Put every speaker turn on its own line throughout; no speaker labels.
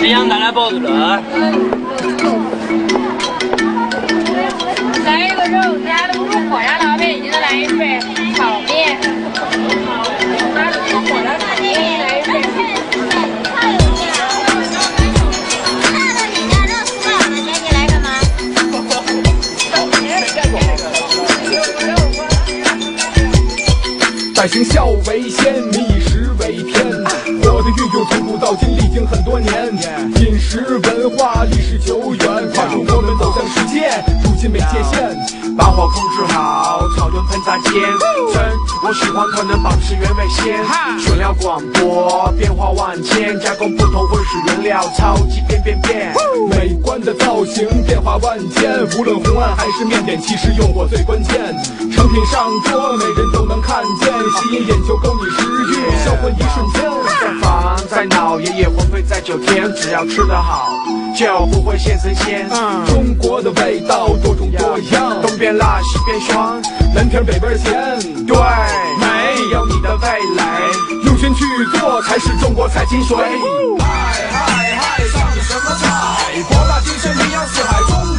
这样拿来包住了。
来一个肉，家都不火鸭老板，记得来一份炒面。家的不是火鸭炒面，来一份。
百姓孝为先，民以食为天。又从古到今，历经很多年。饮食文化历史久远，跨出国门走向世界，如今没界限。
把火控制好，草墩喷杂间。真，我喜欢可能保持原味鲜。选料广博，变化万千，加工不同荤食原料，超级变变变。
美观的造型变化万千，无论红案还是面点，其实用火最关键。成品上桌，每人都能看见，吸引眼球，勾你食欲，销魂一瞬间。
在房在脑，爷爷魂飞在九天，只要吃得好，就不会现神仙。
中国的味道多种多样，
东边辣，西边酸，
南甜北边咸。
对，没有你的味蕾，
用心去做才是中国菜精髓。
嗨嗨嗨，上的什么菜？博大精深，名扬四海，中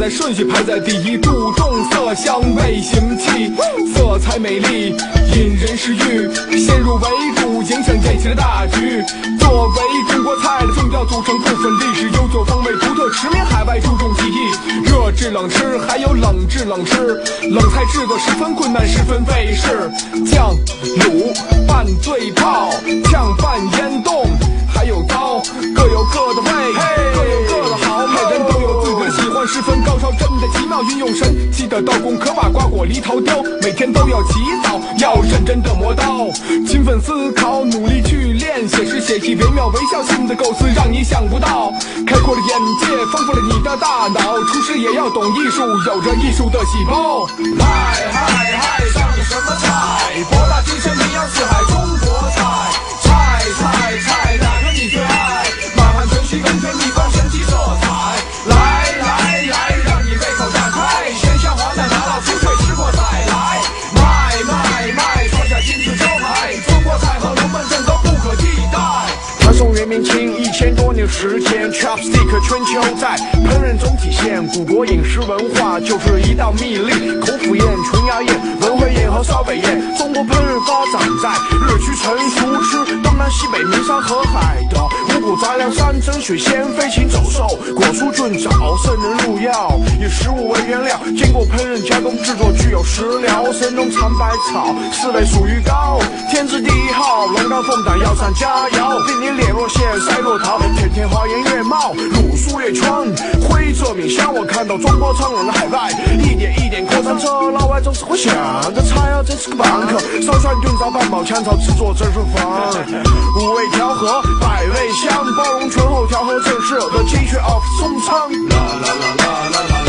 在顺序排在第一，注重色香味形气，色彩美丽引人食欲，先入为主影响宴席的大局。作为中国菜的重要组成部分，历史悠久，风味独特，驰名海外，注重技艺。热制冷吃，还有冷制冷吃，冷菜制作十分困难，十分费事。酱、卤、拌、醉泡、酱拌、腌冻，还有刀，各有各的味，各有各的好，十分高超，真的奇妙，运用神奇的刀工，可把瓜果梨桃雕，每天都要起早，要认真的磨刀，勤奋思考，努力去练，写诗写意，惟妙惟肖，新的构思让你想不到，开阔了眼界，丰富了你的大脑，厨师也要懂艺术，有着艺术的细胞。
嗨嗨嗨，上什么菜？博大精深，名扬四海，中时间，chopstick 春秋在烹饪中体现。古国饮食文化就是一道秘令，口府宴、琼瑶宴、文汇宴和烧北宴。中国烹饪发展在日趋成熟，吃东南西北名山和海的五谷杂粮，山珍水仙，飞禽走兽，果蔬菌藻，圣人入药，以食物为原料，经过烹饪加工制作，具有食疗。神农尝百草，四类属于高，天之第一号，龙肝凤胆药膳佳肴，病你脸若现，腮若桃，天天花颜月貌，五月窗，灰色米想，我看到中国苍凉的海外，一点一点扩张着，老外总是会想着菜啊，这是个 bank，烧串炖刀半宝枪草制作真是房，五味调和，百味香，包容醇厚调和正我的精选 of 中仓。啦啦啦啦啦啦。